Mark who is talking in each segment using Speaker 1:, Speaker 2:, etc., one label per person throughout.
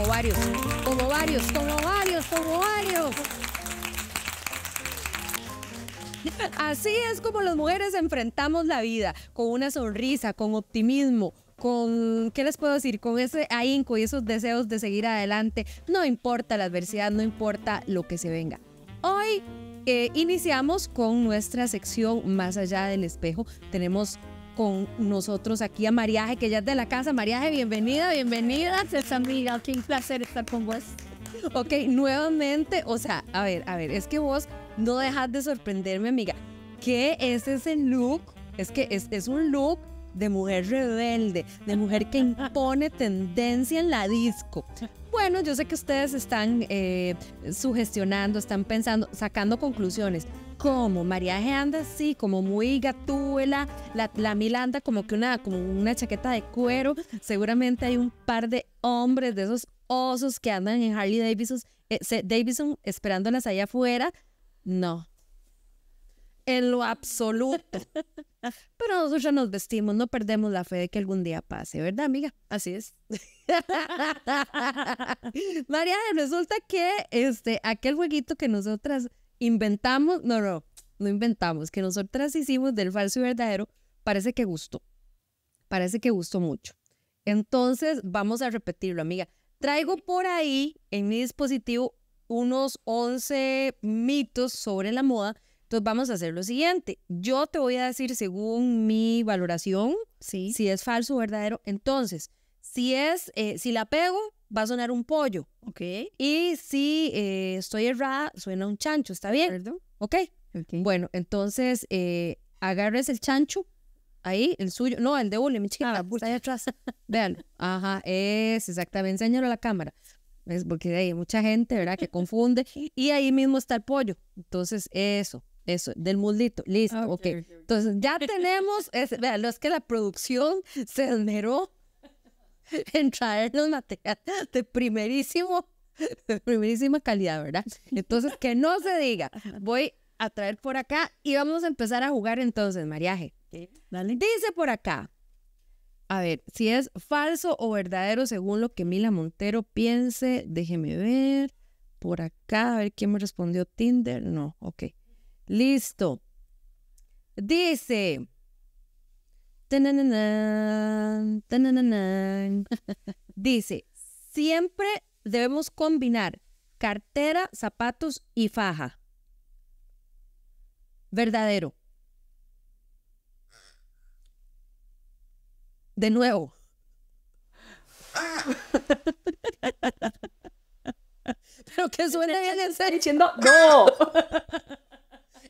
Speaker 1: ovarios, con ovarios, con ovarios, con ovarios. Así es como las mujeres enfrentamos la vida, con una sonrisa, con optimismo, con, ¿qué les puedo decir? Con ese ahínco y esos deseos de seguir adelante. No importa la adversidad, no importa lo que se venga. Hoy eh, iniciamos con nuestra sección Más allá del espejo. Tenemos con nosotros aquí a Mariaje, que ya es de la casa. Mariaje, bienvenida, bienvenida.
Speaker 2: Es amiga, qué placer estar con vos.
Speaker 1: Ok, nuevamente, o sea, a ver, a ver, es que vos no dejas de sorprenderme, amiga. ¿Qué es ese look? Es que es, es un look de mujer rebelde, de mujer que impone tendencia en la disco. Bueno, yo sé que ustedes están eh, sugestionando, están pensando, sacando conclusiones. Como Mariaje anda así, como muy gatúela, la, la Mila anda como que una, como una chaqueta de cuero. Seguramente hay un par de hombres de esos osos que andan en Harley Davidson, eh, Davidson esperándolas allá afuera. No, en lo absoluto. Pero nosotros ya nos vestimos, no perdemos la fe de que algún día pase, ¿verdad, amiga?
Speaker 2: Así es.
Speaker 1: María, resulta que este, aquel jueguito que nosotras inventamos, no, no, no inventamos, que nosotras hicimos del falso y verdadero, parece que gustó. Parece que gustó mucho. Entonces, vamos a repetirlo, amiga. Traigo por ahí en mi dispositivo unos 11 mitos sobre la moda entonces vamos a hacer lo siguiente. Yo te voy a decir según mi valoración
Speaker 2: sí.
Speaker 1: si es falso o verdadero. Entonces, si es, eh, si la pego, va a sonar un pollo.
Speaker 2: Ok.
Speaker 1: Y si eh, estoy errada, suena un chancho. ¿Está bien?
Speaker 2: ¿Perdón?
Speaker 1: ¿Ok? Bueno, entonces eh, agarres el chancho. Ahí, el suyo. No, el de Ule, mi chica.
Speaker 2: Ah,
Speaker 1: está ahí atrás. Vean. Ajá, es exactamente. Enséñalo a la cámara. Es porque hay mucha gente, ¿verdad?, que confunde. Y ahí mismo está el pollo. Entonces, eso. Eso, del muldito. Listo,
Speaker 2: Ah,
Speaker 1: ok.
Speaker 2: ok, ok, ok.
Speaker 1: Entonces, ya tenemos, es, vean, es que la producción se esmeró en traernos material de primerísimo, de primerísima calidad, ¿verdad? Entonces, que no se diga. Voy a traer por acá y vamos a empezar a jugar entonces, mariaje.
Speaker 2: Dale.
Speaker 1: Dice por acá. A ver, si es falso o verdadero según lo que Mila Montero piense, déjeme ver. Por acá, a ver quién me respondió Tinder. No, ok. Listo. Dice. Dice, siempre debemos combinar cartera, zapatos y faja. Verdadero. De nuevo. Pero que suene bien en serio.
Speaker 2: Diciendo, no.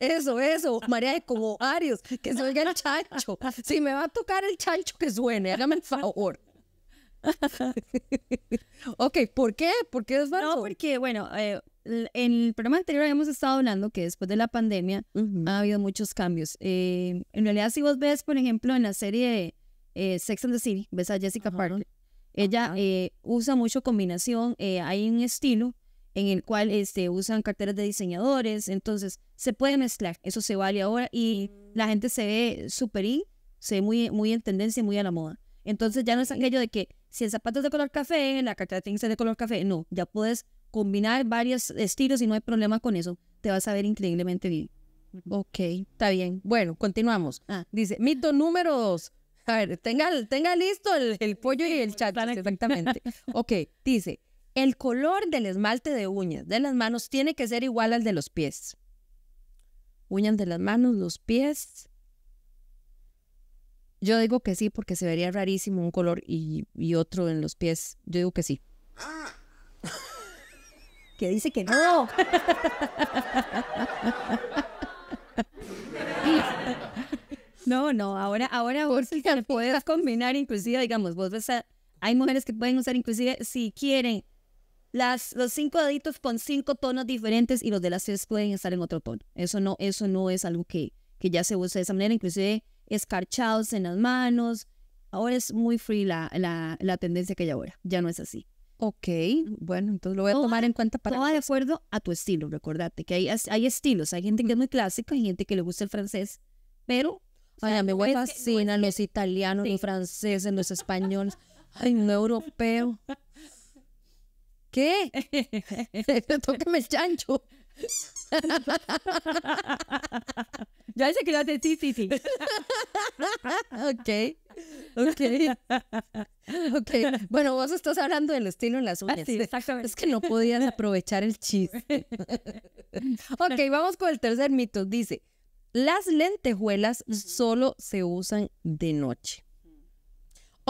Speaker 1: Eso, eso, María de como Arios, que se oiga el chancho. Si me va a tocar el chancho, que suene, hágame el favor. ok, ¿por qué? ¿Por qué es falso?
Speaker 2: No, porque, bueno, eh, en el programa anterior habíamos estado hablando que después de la pandemia ha habido muchos cambios. Eh, en realidad, si vos ves, por ejemplo, en la serie eh, Sex and the City, ves a Jessica. Parker, ella usa mucho combinación, hay un estilo en el cual este, usan carteras de diseñadores, entonces se puede mezclar, eso se vale ahora y la gente se ve súper in, se ve muy, muy en tendencia, muy a la moda. Entonces ya no es aquello de que si el zapato es de color café, la cartera tiene que ser de color café, no, ya puedes combinar varios estilos y no hay problema con eso, te vas a ver increíblemente bien.
Speaker 1: Ok, está bien. Bueno, continuamos.
Speaker 2: Ah.
Speaker 1: Dice, mito número dos. A ver, tenga, tenga listo el, el pollo y el.
Speaker 2: Para-
Speaker 1: Exactamente. Ok, dice, el color del esmalte de uñas de las manos tiene que ser igual al de los pies. Uñas de las manos, los pies. Yo digo que sí, porque se vería rarísimo un color y, y otro en los pies. Yo digo que sí.
Speaker 2: Que dice que no. No, no, ahora, ahora vos se puedes combinar inclusive, digamos, vos ves a- hay mujeres que pueden usar inclusive si quieren las, los cinco deditos con cinco tonos diferentes y los de las tres pueden estar en otro tono. Eso no, eso no es algo que, que ya se usa de esa manera, inclusive escarchados en las manos. Ahora es muy free la, la, la tendencia que hay ahora, ya no es así.
Speaker 1: Ok, bueno, entonces lo voy a tomar en cuenta para...
Speaker 2: Todo de acuerdo a tu estilo, recordate que hay, hay estilos, hay gente que es muy clásica, hay gente que le gusta el francés, pero
Speaker 1: mí me
Speaker 2: no es que- no es
Speaker 1: fascinan los italianos,
Speaker 2: Sí.
Speaker 1: los franceses, los españoles. Ay, un europeo. ¿Qué? Tóqueme el chancho.
Speaker 2: Ya dice que lo hace sí, sí, sí.
Speaker 1: ok. Ok. Ok. Bueno, vos estás hablando del estilo en las uñas.
Speaker 2: Ah, sí, exactamente.
Speaker 1: Es que no podías aprovechar el chiste. ok, vamos con el tercer mito. Dice, las lentejuelas solo se usan de noche.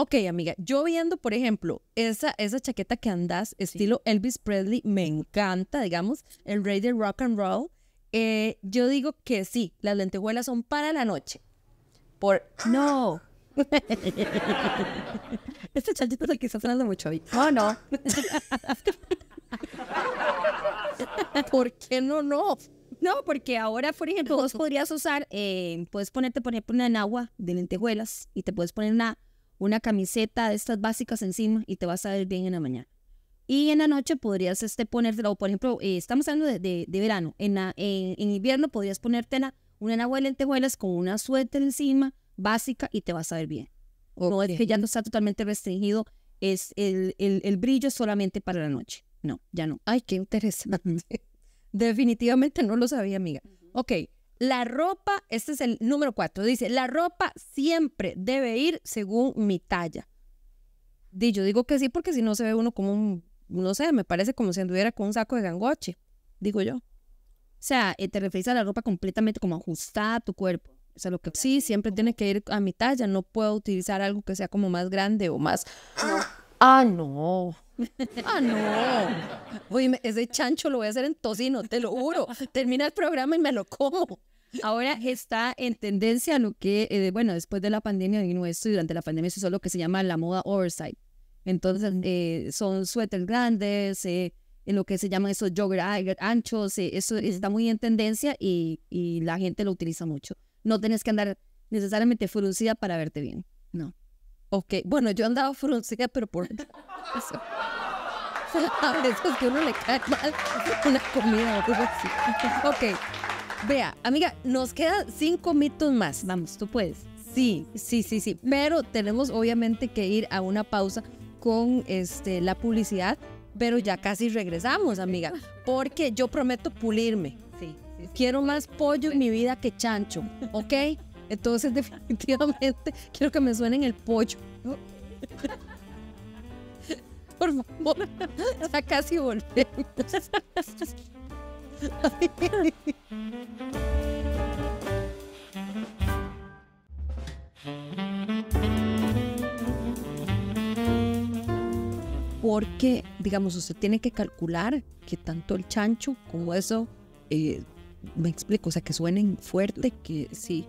Speaker 1: Ok, amiga, yo viendo, por ejemplo, esa, esa chaqueta que andas, estilo Elvis Presley, me encanta, digamos, el rey del rock and roll. Eh, yo digo que sí, las lentejuelas son para la noche. Por...
Speaker 2: No.
Speaker 1: Este chanchito es el que está sonando mucho ahí.
Speaker 2: No, no.
Speaker 1: ¿Por qué no, no?
Speaker 2: No, porque ahora, por ejemplo, vos podrías usar, eh, puedes ponerte, por ejemplo, una enagua de lentejuelas y te puedes poner una, una camiseta de estas básicas encima y te vas a ver bien en la mañana. Y en la noche podrías este, ponértela, o por ejemplo, eh, estamos hablando de, de- de verano. En, la- en, en invierno podrías ponerte la- una enagua de lentejuelas con una suéter encima, básica, y te vas a ver bien. No es que ya no está totalmente restringido, es el, el, el brillo es solamente para la noche. No, ya no.
Speaker 1: Ay, qué interesante. Definitivamente no lo sabía, amiga. Ok, la ropa, este es el número cuatro, dice, la ropa siempre debe ir según mi talla. Di, yo digo que sí porque si no se ve uno como un, no sé, me parece como si anduviera con un saco de gangoche, digo yo.
Speaker 2: O sea, eh, te refieres a la ropa completamente como ajustada a tu cuerpo. O sea, lo que
Speaker 1: Sí, siempre tiene que ir a mi talla, no puedo utilizar algo que sea como más grande o más... Ah, no. Ah, no. Oye, ese chancho lo voy a hacer en tocino, te lo juro. Termina el programa y me lo como.
Speaker 2: Ahora está en tendencia lo que, eh, bueno, después de la pandemia vino esto y durante la pandemia se hizo lo que se llama la moda oversight. Entonces, eh, son suéteres grandes, eh, en lo que se llama esos jogger anchos, eh, eso está muy en tendencia y, y la gente lo utiliza mucho. No tienes que andar necesariamente fruncida para verte bien. No.
Speaker 1: Ok, bueno, yo andaba fruncida, pero por eso. A veces que uno le cae mal una comida o algo así. Ok, vea, amiga, nos quedan cinco mitos más.
Speaker 2: Vamos, tú puedes.
Speaker 1: Sí, sí, sí, sí. Pero tenemos obviamente que ir a una pausa con este, la publicidad, pero ya casi regresamos, amiga, porque yo prometo pulirme.
Speaker 2: Sí, sí,
Speaker 1: Quiero más pollo en mi vida que chancho, ¿ok? Entonces definitivamente quiero que me suenen el pollo. Por favor, ya casi volvemos. Porque, digamos, usted tiene que calcular que tanto el chancho como eso, eh, me explico, o sea, que suenen fuerte, que sí.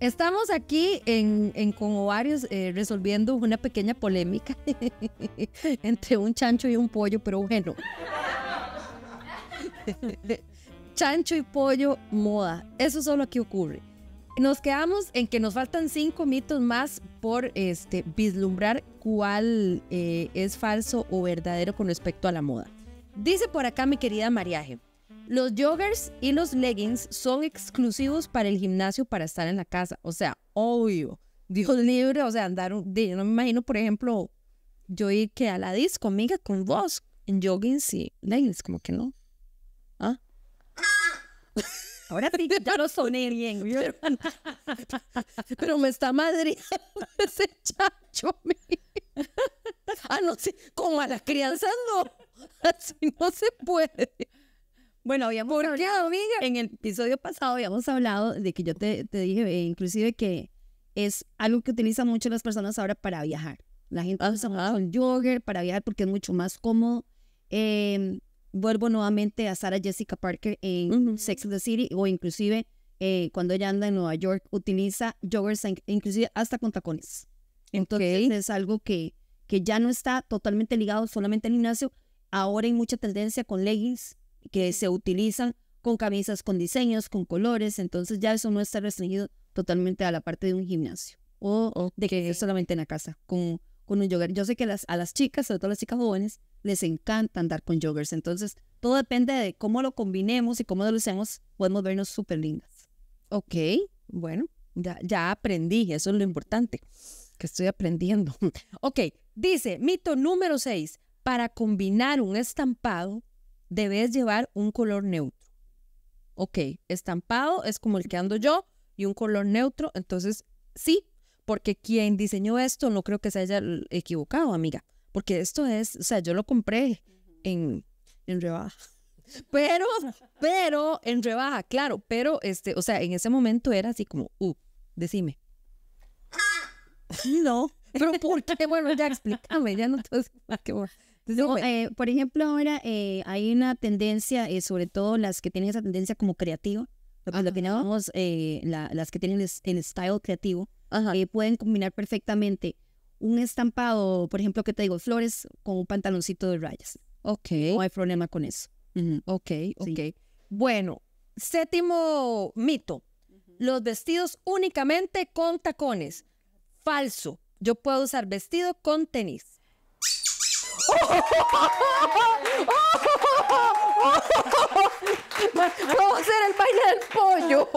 Speaker 1: Estamos aquí en, en con ovarios eh, resolviendo una pequeña polémica entre un chancho y un pollo, pero bueno. chancho y pollo, moda. Eso solo aquí ocurre. Nos quedamos en que nos faltan cinco mitos más por este, vislumbrar cuál eh, es falso o verdadero con respecto a la moda. Dice por acá mi querida Mariaje, los joggers y los leggings son exclusivos para el gimnasio para estar en la casa. O sea, obvio, Dios libre, o sea, andar, un- yo no me imagino, por ejemplo, yo ir que a la disco, amiga, con vos, en joggings y leggings, como que no. ¿Ah?
Speaker 2: Ahora sí, ya lo soné bien. ¿vio?
Speaker 1: Pero me está madriando ese chacho. mi. Ah, no, sí, como a la crianza no. Así no se puede.
Speaker 2: Bueno, habíamos
Speaker 1: ¿Por
Speaker 2: hablado-
Speaker 1: qué, amiga?
Speaker 2: En el episodio pasado habíamos hablado de que yo te, te dije, eh, inclusive, que es algo que utilizan mucho las personas ahora para viajar. La gente usa mucho el jogger para viajar porque es mucho más cómodo. Eh, vuelvo nuevamente a Sarah Jessica Parker en. Sex and the City o inclusive eh, cuando ella anda en Nueva York utiliza joggers inclusive hasta con tacones. Entonces
Speaker 1: Ok.
Speaker 2: es algo que, que ya no está totalmente ligado solamente al gimnasio. Ahora hay mucha tendencia con leggings que se utilizan con camisas con diseños, con colores, entonces ya eso no está restringido totalmente a la parte de un gimnasio o de que es solamente en la casa con, con un jogger. Yo sé que las, a las chicas, sobre todo las chicas jóvenes, les encanta andar con joggers, entonces todo depende de cómo lo combinemos y cómo lo usemos, podemos vernos súper lindas.
Speaker 1: Ok, bueno, ya, ya aprendí, eso es lo importante, que estoy aprendiendo. Ok, dice, mito número 6, para combinar un estampado, debes llevar un color neutro. Ok, estampado es como el que ando yo y un color neutro, entonces sí, porque quien diseñó esto no creo que se haya equivocado, amiga, porque esto es, o sea, yo lo compré en, en rebaja. Pero, pero, en rebaja, claro, pero, este, o sea, en ese momento era así como, uh, decime. No, pero ¿por qué? Bueno, ya explícame, ya no te qué bueno.
Speaker 2: No, eh, por ejemplo, ahora eh, hay una tendencia, eh, sobre todo las que tienen esa tendencia como creativa, lo, que tenemos, las que tienen el, style creativo, pueden combinar perfectamente un estampado, por ejemplo, que te digo, flores con un pantaloncito de rayas.
Speaker 1: Ok.
Speaker 2: No hay problema con eso.
Speaker 1: Ok, ok. Bueno, séptimo mito. Los vestidos únicamente con tacones. Falso. Yo puedo usar vestido con tenis. Vamos a hacer el baile del pollo.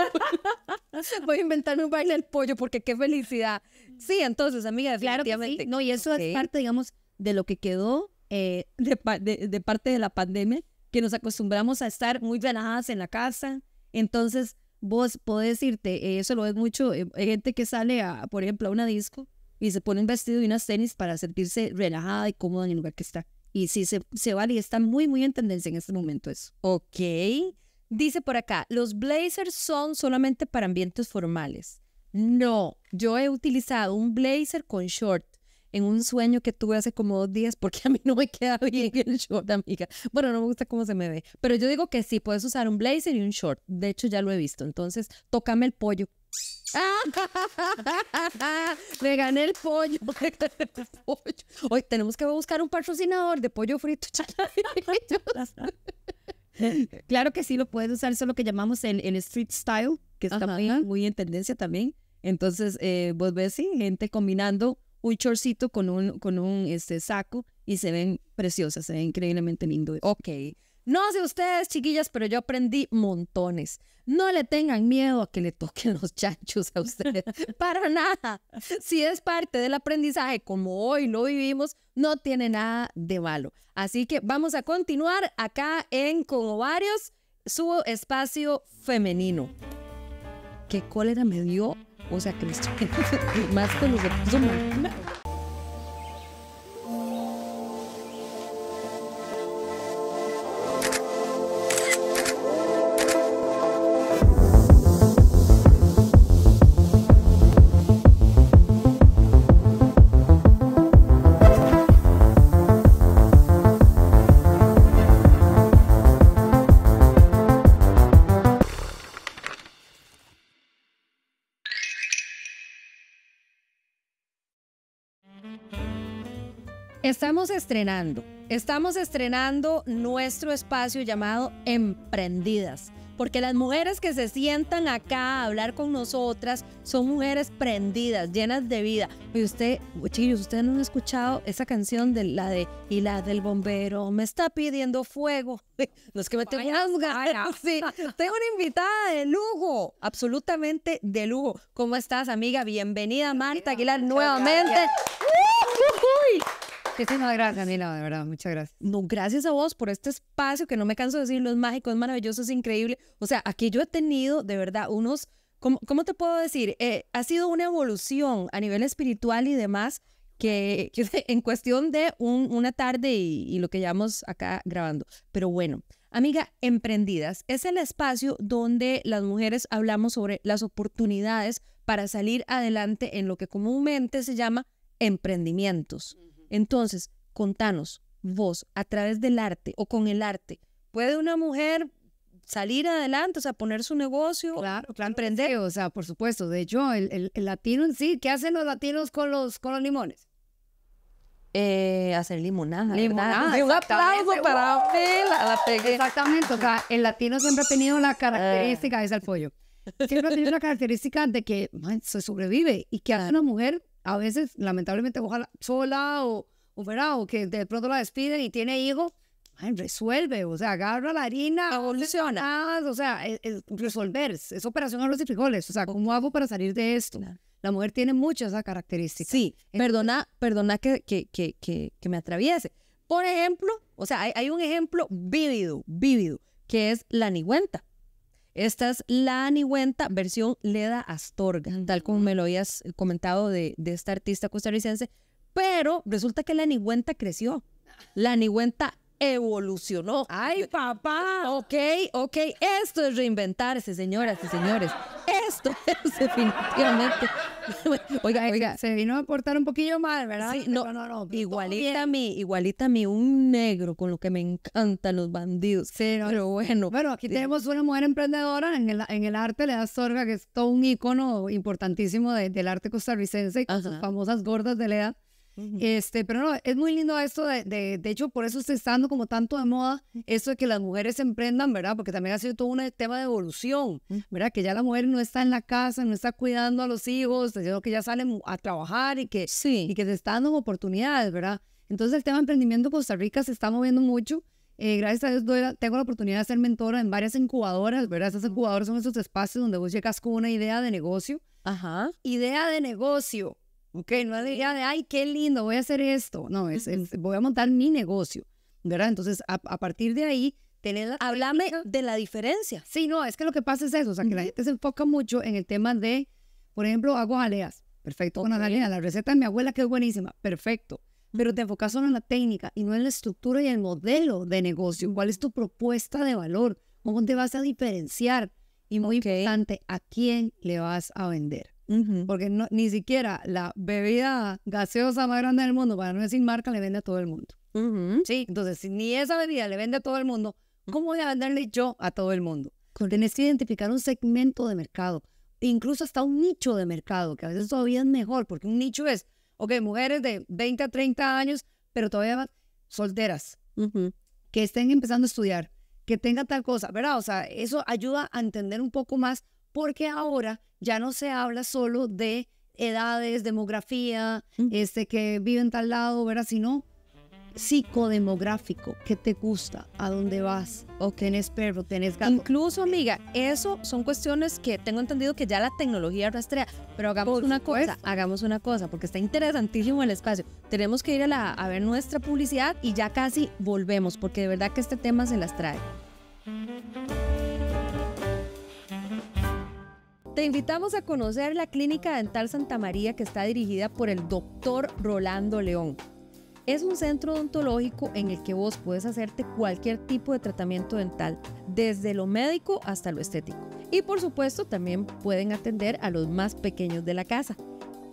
Speaker 1: Voy a inventar un baile del pollo porque qué felicidad. Sí, entonces, amiga,
Speaker 2: claro No, y eso es parte, digamos, de lo que quedó eh, de, parte de la pandemia, que nos acostumbramos a estar muy relajadas en la casa. Entonces, vos podés irte, eh, eso lo ves mucho, eh, hay gente que sale, a, por ejemplo, a una disco y se pone un vestido y unas tenis para sentirse relajada y cómoda en el lugar que está. Y sí, se, se vale y está muy, muy en tendencia en este momento eso.
Speaker 1: Ok. Dice por acá, los blazers son solamente para ambientes formales. No, yo he utilizado un blazer con short en un sueño que tuve hace como dos días porque a mí no me queda bien el short, amiga. Bueno, no me gusta cómo se me ve, pero yo digo que sí, puedes usar un blazer y un short. De hecho, ya lo he visto. Entonces, tócame el pollo. Me gané el pollo. Hoy tenemos que buscar un patrocinador de pollo frito.
Speaker 2: claro que sí lo puedes usar, eso es lo que llamamos el, el street style, que está muy, en tendencia también. Entonces, eh, vos ves, sí, gente combinando un chorcito con un, con un este, saco y se ven preciosas, se ven increíblemente lindo.
Speaker 1: Ok. No sé ustedes, chiquillas, pero yo aprendí montones. No le tengan miedo a que le toquen los chanchos a ustedes. Para nada. Si es parte del aprendizaje como hoy lo vivimos, no tiene nada de malo. Así que vamos a continuar acá en Con Ovarios, su espacio femenino. ¿Qué cólera me dio? O sea, que más que los Estamos estrenando, estamos estrenando nuestro espacio llamado Emprendidas, porque las mujeres que se sientan acá a hablar con nosotras son mujeres prendidas, llenas de vida. Y usted, chicos, ustedes no han escuchado esa canción de la de y la del bombero me está pidiendo fuego. No es que me tengo unas ganas. Sí, tengo una invitada de lujo, absolutamente de lujo. ¿Cómo estás, amiga? Bienvenida, Marta Aguilar, nuevamente.
Speaker 3: Muchísimas gracias, Nina, de verdad, muchas gracias.
Speaker 1: No, gracias a vos por este espacio que no me canso de decirlo, es mágico, es maravilloso, es increíble. O sea, aquí yo he tenido de verdad unos, ¿cómo, cómo te puedo decir? Eh, ha sido una evolución a nivel espiritual y demás que, en cuestión de una tarde y lo que llevamos acá grabando. Pero bueno, Amiga, Emprendidas es el espacio donde las mujeres hablamos sobre las oportunidades para salir adelante en lo que comúnmente se llama emprendimientos. Entonces, contanos, vos, a través del arte o con el arte, ¿puede una mujer salir adelante, o sea, poner su negocio,
Speaker 3: claro, claro, emprender? o sea, por supuesto. De hecho, el, latino en sí, ¿qué hacen los latinos con los, con los limones?
Speaker 1: Eh, hacer limonada.
Speaker 3: Limonada. Un aplauso para la, pegué. Exactamente, o sea, el latino siempre ha tenido la característica, es el pollo. Siempre ha tenido la característica de que se sobrevive y que hace una mujer a veces, lamentablemente, ojalá sola o, o, que de pronto la despiden y tiene hijo, resuelve, o sea, agarra la harina, evoluciona, o sea, es, resolver, es operación arroz y frijoles, o sea, ¿cómo hago para salir de esto? La mujer tiene muchas esas características.
Speaker 1: Sí, perdona, perdona que, que, que, que, me atraviese, Por ejemplo, o sea, hay, hay un ejemplo vívido, vívido, que es la nigüenta. Esta es la nigüenta versión Leda Astorga, tal como me lo habías comentado de, de esta artista costarricense. Pero resulta que la nigüenta creció. La nigüenta evolucionó.
Speaker 3: ¡Ay, papá!
Speaker 1: Ok, ok, esto es reinventarse, señoras y señores. Esto es definitivamente. Oiga, oiga.
Speaker 3: Se vino a portar un poquillo mal, ¿verdad?
Speaker 1: Sí, no,
Speaker 3: no, no, pero
Speaker 1: Igualita a mí, igualita a mí, un negro con lo que me encantan los bandidos.
Speaker 3: Sí, no,
Speaker 1: Pero bueno,
Speaker 3: Bueno, aquí tenemos una mujer emprendedora en el, en el arte, Leda Astorga, que es todo un ícono importantísimo de- del arte costarricense, y con sus famosas gordas de Este, pero no, es muy lindo esto de, de, de hecho, por eso está dando como tanto de moda esto de que las mujeres emprendan, ¿verdad? Porque también ha sido todo un tema de evolución, ¿verdad? Que ya la mujer no está en la casa, no está cuidando a los hijos, sino que ya salen a trabajar y que,
Speaker 1: sí.
Speaker 3: y que se está dando oportunidades, ¿verdad? Entonces el tema de emprendimiento en Costa Rica se está moviendo mucho. Eh, gracias a Dios doy la- tengo la oportunidad de ser mentora en varias incubadoras, ¿verdad? Esas incubadoras son esos espacios donde vos llegas con una idea de negocio.
Speaker 1: Ajá.
Speaker 3: Idea de negocio, ¿ok? No es de, ay, qué lindo, voy a hacer esto. No, es, es, voy a montar mi negocio, ¿verdad? Entonces, a, a partir de ahí, tener la...
Speaker 1: Háblame de la diferencia.
Speaker 3: Sí, no, es que lo que pasa es eso, o sea, que la gente se enfoca mucho en el tema de, por ejemplo, hago jaleas, perfecto con las jaleas, la receta de mi abuela que es buenísima, perfecto, pero te enfocas solo en la técnica y no en la estructura y el modelo de negocio, cuál es tu propuesta de valor, cómo te vas a diferenciar y muy importante, a quién le vas a vender.
Speaker 1: Ujú.
Speaker 3: Porque no, ni siquiera la bebida gaseosa más grande del mundo, para no decir marca, le vende a todo el mundo.
Speaker 1: Ujú.
Speaker 3: Sí, entonces si ni esa bebida le vende a todo el mundo, ¿cómo voy a venderle yo a todo el mundo? Tenés que identificar un segmento de mercado, incluso hasta un nicho de mercado, que a veces todavía es mejor, porque un nicho es, ok, mujeres de 20 a 30 años, pero todavía va- solteras,
Speaker 1: Ujú.
Speaker 3: que estén empezando a estudiar, que tenga tal cosa, ¿verdad? O sea, eso ayuda a entender un poco más, porque ahora ya no se habla solo de edades, demografía, este, que vive en tal lado, ¿verdad? Sino psicodemográfico, ¿qué te gusta? ¿A dónde vas? ¿O tenés perro? ¿Tenés gato?
Speaker 1: Incluso, amiga, eso son cuestiones que tengo entendido que ya la tecnología rastrea. Pero hagamos
Speaker 3: Por
Speaker 1: una cosa, hagamos una cosa, porque está interesantísimo el espacio. Tenemos que ir a, la- a ver nuestra publicidad y ya casi volvemos, porque de verdad que este tema se las trae. Te invitamos a conocer la Clínica Dental Santa María que está dirigida por el doctor Rolando León. Es un centro odontológico en el que vos puedes hacerte cualquier tipo de tratamiento dental, desde lo médico hasta lo estético. Y por supuesto también pueden atender a los más pequeños de la casa.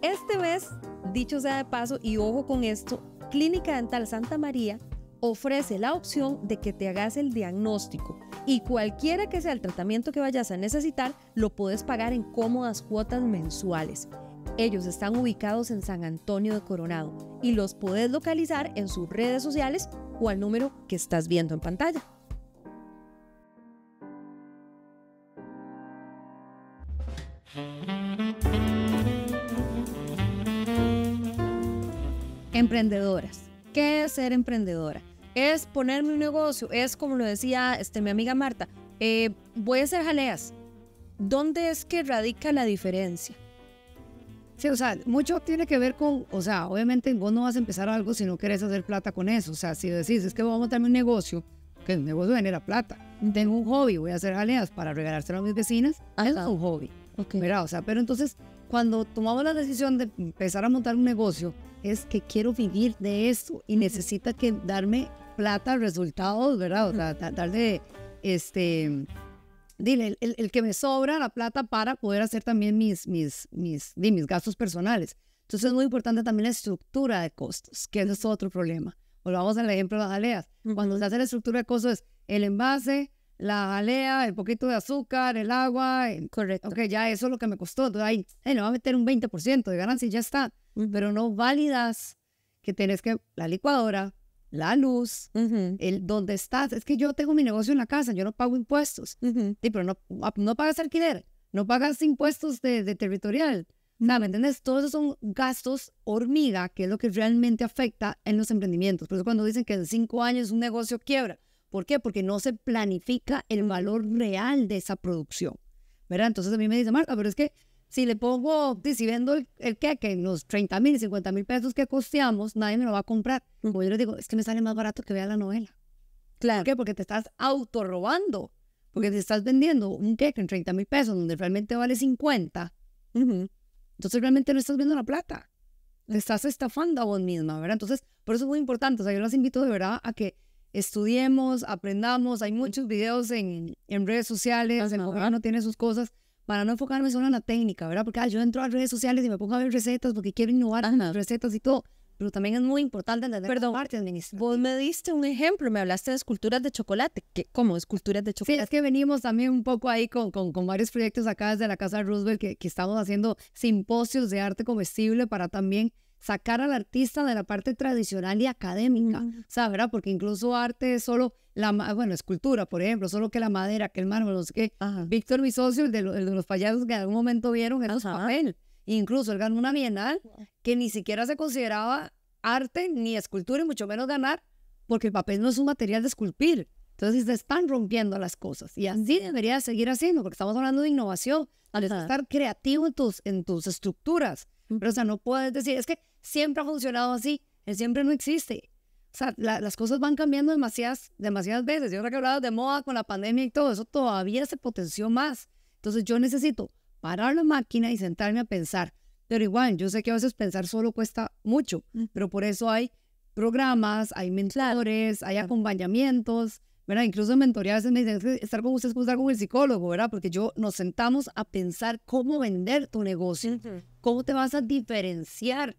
Speaker 1: Este mes, dicho sea de paso, y ojo con esto, Clínica Dental Santa María ofrece la opción de que te hagas el diagnóstico y cualquiera que sea el tratamiento que vayas a necesitar, lo puedes pagar en cómodas cuotas mensuales. Ellos están ubicados en San Antonio de Coronado y los puedes localizar en sus redes sociales o al número que estás viendo en pantalla. Emprendedoras. ¿Qué es ser emprendedora? Es ponerme un negocio, es como lo decía este, mi amiga Marta, eh, voy a hacer jaleas. ¿Dónde es que radica la diferencia?
Speaker 3: Sí, o sea, mucho tiene que ver con, o sea, obviamente vos no vas a empezar algo si no querés hacer plata con eso. O sea, si decís, es que voy a montarme un negocio, que el negocio genera plata. Tengo un hobby, voy a hacer jaleas para regalárselo a mis vecinas, eso es un hobby.
Speaker 1: Ok.
Speaker 3: ¿verdad? O sea, pero entonces, cuando tomamos la decisión de empezar a montar un negocio, es que quiero vivir de esto y necesita que darme plata, resultados, ¿verdad? O sea, da- darle, este, dile, el, el- que me sobra la plata para poder hacer también mis, mis, mis, mis gastos personales. Entonces es muy importante también la estructura de costos, que ese es otro problema. Volvamos al ejemplo de las jaleas. Cuando se hace la estructura de costos es el envase, la jalea, el poquito de azúcar, el agua, el-
Speaker 1: Correcto.
Speaker 3: Ok, ya eso es lo que me costó. Entonces ahí eh, le va a meter un 20% de ganancia y ya está.
Speaker 1: Ujú.
Speaker 3: Pero no válidas que tenés que la licuadora, la luz, el dónde estás. Es que yo tengo mi negocio en la casa, yo no pago impuestos. Sí, pero no, no pagas alquiler, no pagas impuestos de, de territorial. Nada, ¿me entiendes? Todos esos son gastos hormiga, que es lo que realmente afecta en los emprendimientos. Por eso cuando dicen que en cinco años un negocio quiebra. ¿Por qué? Porque no se planifica el valor real de esa producción. ¿Verdad? Entonces a mí me dice, Marta, pero es que si le pongo, si vendo el, el queque en los 30 mil, 50 mil pesos que costeamos, nadie me lo va a comprar. Como yo les digo, es que me sale más barato que vea la novela. ¿Por
Speaker 1: Claro.
Speaker 3: qué? Porque te estás autorrobando. Porque te estás vendiendo un queque en 30 mil pesos donde realmente vale 50.
Speaker 1: Ujú.
Speaker 3: Entonces realmente no estás viendo la plata. Te estás estafando a vos misma, ¿verdad? Entonces, por eso es muy importante. O sea, yo los invito de verdad a que estudiemos, aprendamos. Hay muchos videos en, en redes sociales. El
Speaker 1: Ajá.
Speaker 3: gobierno tiene sus cosas para no enfocarme solo en la técnica, ¿verdad? Porque ah, yo entro a redes sociales y me pongo a ver recetas porque quiero innovar
Speaker 1: Ajá.
Speaker 3: las recetas y todo. Pero también es muy importante entender
Speaker 1: Perdón,
Speaker 3: la parte administrativa.
Speaker 1: Vos me diste un ejemplo, me hablaste de esculturas de chocolate. ¿Qué? ¿Cómo? ¿Esculturas de
Speaker 3: Sí,
Speaker 1: chocolate?
Speaker 3: es que venimos también un poco ahí con, con, con varios proyectos acá desde la Casa Roosevelt que, que estamos haciendo simposios de arte comestible para también sacar al artista de la parte tradicional y académica,
Speaker 1: Mm.
Speaker 3: o sea, ¿verdad? Porque incluso arte es solo la, bueno, escultura, por ejemplo, solo que la madera, que el mármol, no sé qué. Víctor, mi socio, el de, el de los payasos que en algún momento vieron,
Speaker 1: Ajá.
Speaker 3: papel. Incluso él ganó una bienal que ni siquiera se consideraba arte ni escultura y mucho menos ganar, porque el papel no es un material de esculpir. Entonces se están rompiendo las cosas y así debería seguir haciendo, porque estamos hablando de innovación, tienes que
Speaker 1: Ajá.
Speaker 3: estar creativo en tus, en tus estructuras. Pero, o sea, no puedes decir, es que siempre ha funcionado así, el siempre no existe. O sea, la- las cosas van cambiando demasiadas, demasiadas veces. Yo creo que hablabas de moda con la pandemia y todo, eso todavía se potenció más. Entonces yo necesito parar la máquina y sentarme a pensar. Pero igual, yo sé que a veces pensar solo cuesta mucho,
Speaker 1: Mm.
Speaker 3: pero por eso hay programas, hay mentores, hay acompañamientos, ¿verdad? Incluso en mentoría a veces me dicen, "Es que estar con usted es como estar con el psicólogo, ¿verdad? Porque yo nos sentamos a pensar cómo vender tu negocio,
Speaker 1: Ujú.
Speaker 3: cómo te vas a diferenciar.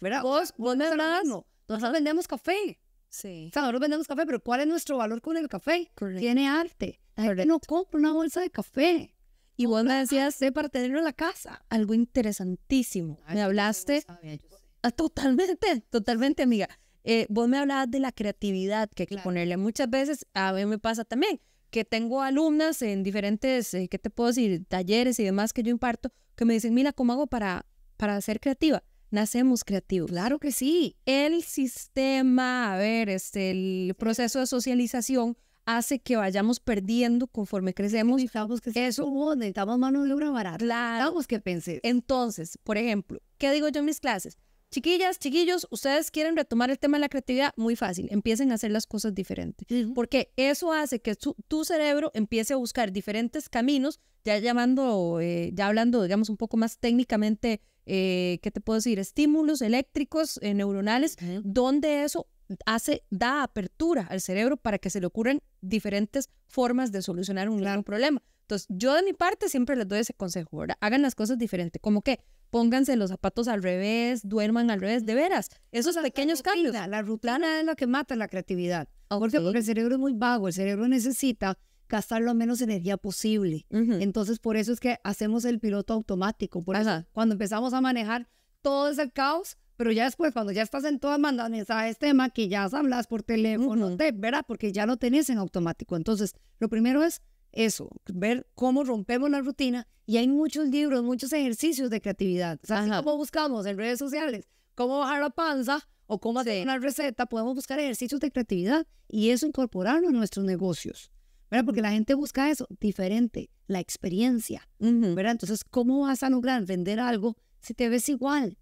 Speaker 3: ¿verdad? Vos, vos me hablabas, nosotros vendemos café,
Speaker 1: Sí.
Speaker 3: o sea, nosotros vendemos café, pero ¿cuál es nuestro valor con el café?
Speaker 1: Correcto.
Speaker 3: Tiene arte. La gente no compra una bolsa de café.
Speaker 1: Y vos me decías
Speaker 3: Sé para tenerlo en la casa.
Speaker 1: algo interesantísimo. Me hablaste
Speaker 3: Sabía.
Speaker 1: Ah, totalmente, totalmente, amiga. Eh, vos me hablabas de la creatividad que hay que
Speaker 3: Claro.
Speaker 1: ponerle. Muchas veces, a mí me pasa también, que tengo alumnas en diferentes, eh, ¿qué te puedo decir? Talleres y demás que yo imparto, que me dicen, mira, ¿cómo hago para, para ser creativa? Nacemos creativos.
Speaker 3: Claro que sí.
Speaker 1: El sistema, a ver, este, el proceso de socialización hace que vayamos perdiendo conforme crecemos.
Speaker 3: Necesitamos que eso, oh, necesitamos mano de obra barata.
Speaker 1: Claro.
Speaker 3: Necesitamos que pensé.
Speaker 1: Entonces, por ejemplo, ¿qué digo yo en mis clases? Chiquillas, chiquillos, ustedes quieren retomar el tema de la creatividad, muy fácil, empiecen a hacer las cosas diferentes, porque eso hace que tu cerebro empiece a buscar diferentes caminos, ya llamando, eh, ya hablando, digamos, un poco más técnicamente, eh, ¿qué te puedo decir? Estímulos eléctricos, eh, neuronales, donde eso hace, da apertura al cerebro para que se le ocurran diferentes formas de solucionar un mismo problema. Entonces, yo de mi parte siempre les doy ese consejo, ¿verdad? Hagan las cosas diferentes, como que pónganse los zapatos al revés, duerman al revés, de veras, esos pequeños
Speaker 3: la
Speaker 1: cambios.
Speaker 3: La rutina es lo que mata la creatividad. Porque el cerebro es muy vago. El cerebro necesita gastar lo menos energía posible. Entonces, por eso es que hacemos el piloto automático. Por eso, cuando empezamos a manejar, todo es el caos, pero ya después, cuando ya estás en todas mandando mensajes, te maquillas, hablas por teléfono, te, ¿verdad? Porque ya lo tenés en automático. Entonces, lo primero es eso, ver cómo rompemos la rutina. Y hay muchos libros, muchos ejercicios de creatividad. O sea, así como buscamos en redes sociales cómo bajar la panza o cómo hacer
Speaker 1: Sí.
Speaker 3: una receta, podemos buscar ejercicios de creatividad y eso incorporarlo a nuestros negocios. ¿verdad? Porque la gente busca eso, diferente, la experiencia. ¿verdad? Entonces, ¿cómo vas a lograr vender algo si te ves igual?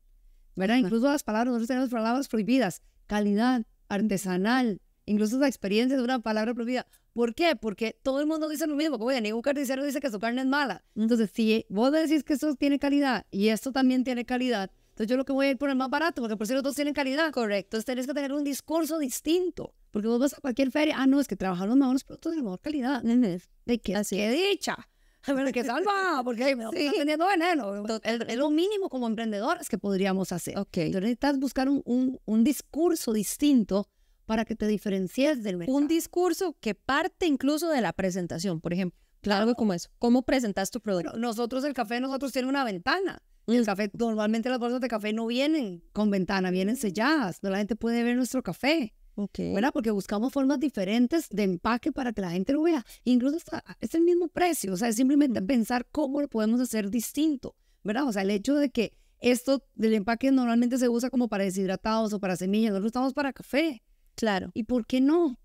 Speaker 3: ¿verdad?
Speaker 1: Ajá.
Speaker 3: Incluso las palabras, nosotros tenemos palabras prohibidas, calidad, artesanal, incluso la experiencia es una palabra prohibida. ¿Por qué? Porque todo el mundo dice lo mismo, como ningún carnicero dice que su carne es mala. Entonces, si vos decís que esto tiene calidad y esto también tiene calidad, entonces yo lo que voy a ir por el más barato, porque por si los dos tienen calidad. Correcto. Entonces tenés que tener un discurso distinto, porque vos vas a cualquier feria, ah, no, es que trabajan los mejores productos de mejor calidad. De que,
Speaker 1: Así
Speaker 3: qué dicha. Pero que salva, porque ay, me estás vendiendo veneno. Es, lo mínimo como emprendedores que podríamos hacer.
Speaker 1: Ok.
Speaker 3: Entonces necesitas buscar un, un, un discurso distinto para que te diferencies del mercado.
Speaker 1: Un discurso que parte incluso de la presentación, por ejemplo. Algo como eso. ¿Cómo presentas tu producto?
Speaker 3: Bueno, nosotros el café, nosotros tiene una ventana. El café, normalmente las bolsas de café no vienen con ventana, vienen selladas. No la gente puede ver nuestro café.
Speaker 1: Ok.
Speaker 3: ¿verdad? Porque buscamos formas diferentes de empaque para que la gente lo vea. Incluso está, es el mismo precio, o sea, es simplemente pensar cómo lo podemos hacer distinto, ¿verdad? O sea, el hecho de que esto del empaque normalmente se usa como para deshidratados o para semillas, nosotros estamos para café.
Speaker 1: Claro.
Speaker 3: ¿Y por qué no?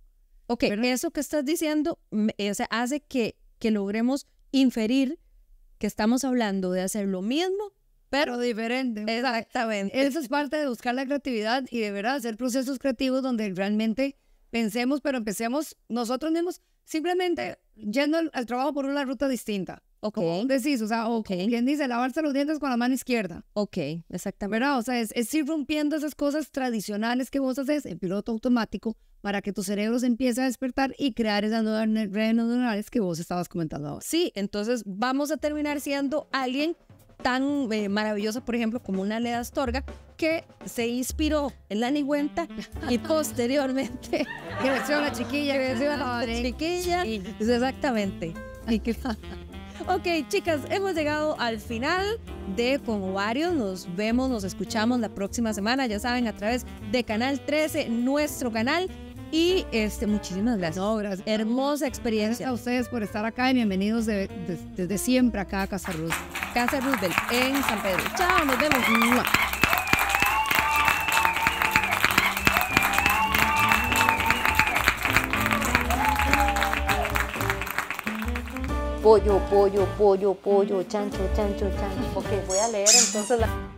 Speaker 1: Ok, eso que estás diciendo me- o sea, hace que, que logremos inferir que estamos hablando de hacer lo mismo, pero
Speaker 3: Pero diferente.
Speaker 1: exactamente.
Speaker 3: Eso es parte de buscar la creatividad y de verdad hacer procesos creativos donde realmente pensemos, pero empecemos nosotros mismos simplemente yendo al, al trabajo por una ruta distinta.
Speaker 1: Ok,
Speaker 3: decís, o sea, o
Speaker 1: Ok.
Speaker 3: como quien dice, lavarse los dientes con la mano izquierda.
Speaker 1: ok, exactamente.
Speaker 3: ¿Verdad? O sea, es, es ir rompiendo esas cosas tradicionales que vos haces en piloto automático para que tu cerebro se empiece a despertar y crear esas nuevas redes neuronales que vos estabas comentando ahora.
Speaker 1: Sí, entonces vamos a terminar siendo alguien tan eh, maravillosa, por ejemplo, como una Leda Astorga, que se inspiró en la Nigüenta y posteriormente
Speaker 3: Creció la chiquilla, creció la
Speaker 1: chiquilla. Exactamente. Y que- Ok, chicas, hemos llegado al final de Con Ovarios. Nos vemos, nos escuchamos la próxima semana, ya saben, a través de Canal 13, nuestro canal. Y este, muchísimas gracias.
Speaker 3: No, gracias.
Speaker 1: Hermosa
Speaker 3: Gracias
Speaker 1: experiencia.
Speaker 3: a ustedes por estar acá y bienvenidos de- de- desde siempre acá a Casa Ruz.
Speaker 1: Casa Roosevelt en San Pedro. Chao, nos vemos.
Speaker 4: Pollo, pollo, pollo, pollo, chancho, chancho, chancho. Ok, voy a leer entonces la...